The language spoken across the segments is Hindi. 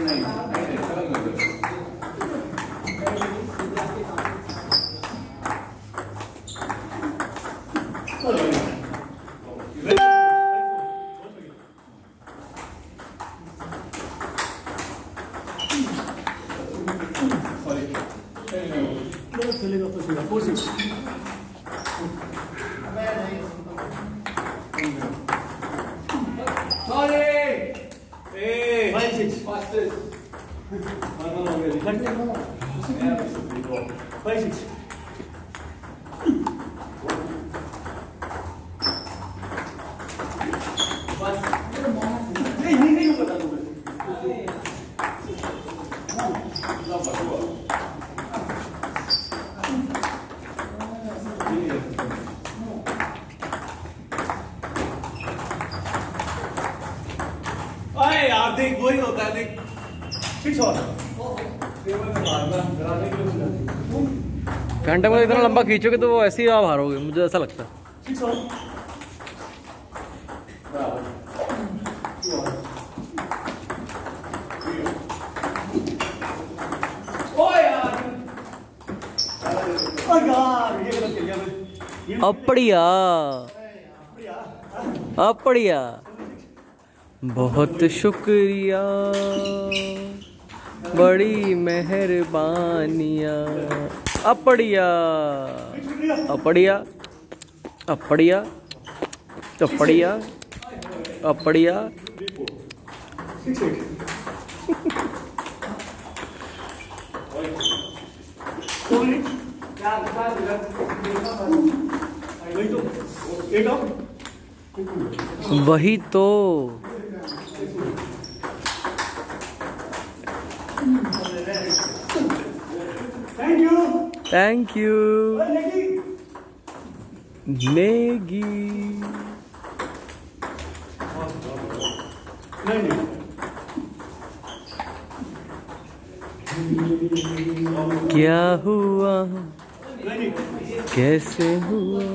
Sorry. Hey, no. Não, eu tô ligando, eu tô ligando. अरे यार देख वही होता है देख फैंटम को इतना लंबा खींचोगे तो वो ऐसे ही आप हारोगे मुझे ऐसा लगता है। मैं अपड़िया। अपड़िया। बहुत शुक्रिया। बड़ी मेहरबानिया। अपड़िया। अपड़िया। अपड़िया। अपड़िया। अपड़िया। वही तो एट आउट वही तो thank you thank you Negi क्या हुआ? कैसे हुआ?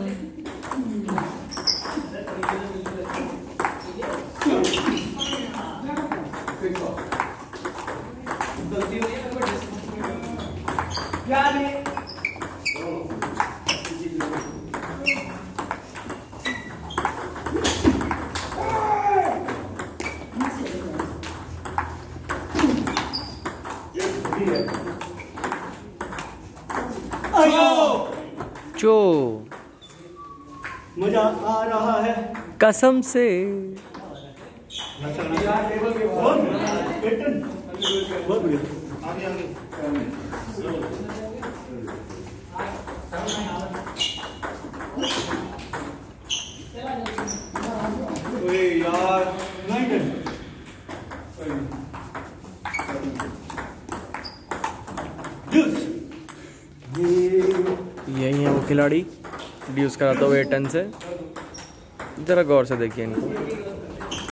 चो मज़ा आ रहा है। कसम से। बहुत यही है वो खिलाड़ी। ड्यूस कराता हुआ टन से। जरा गौर से देखिए इनको।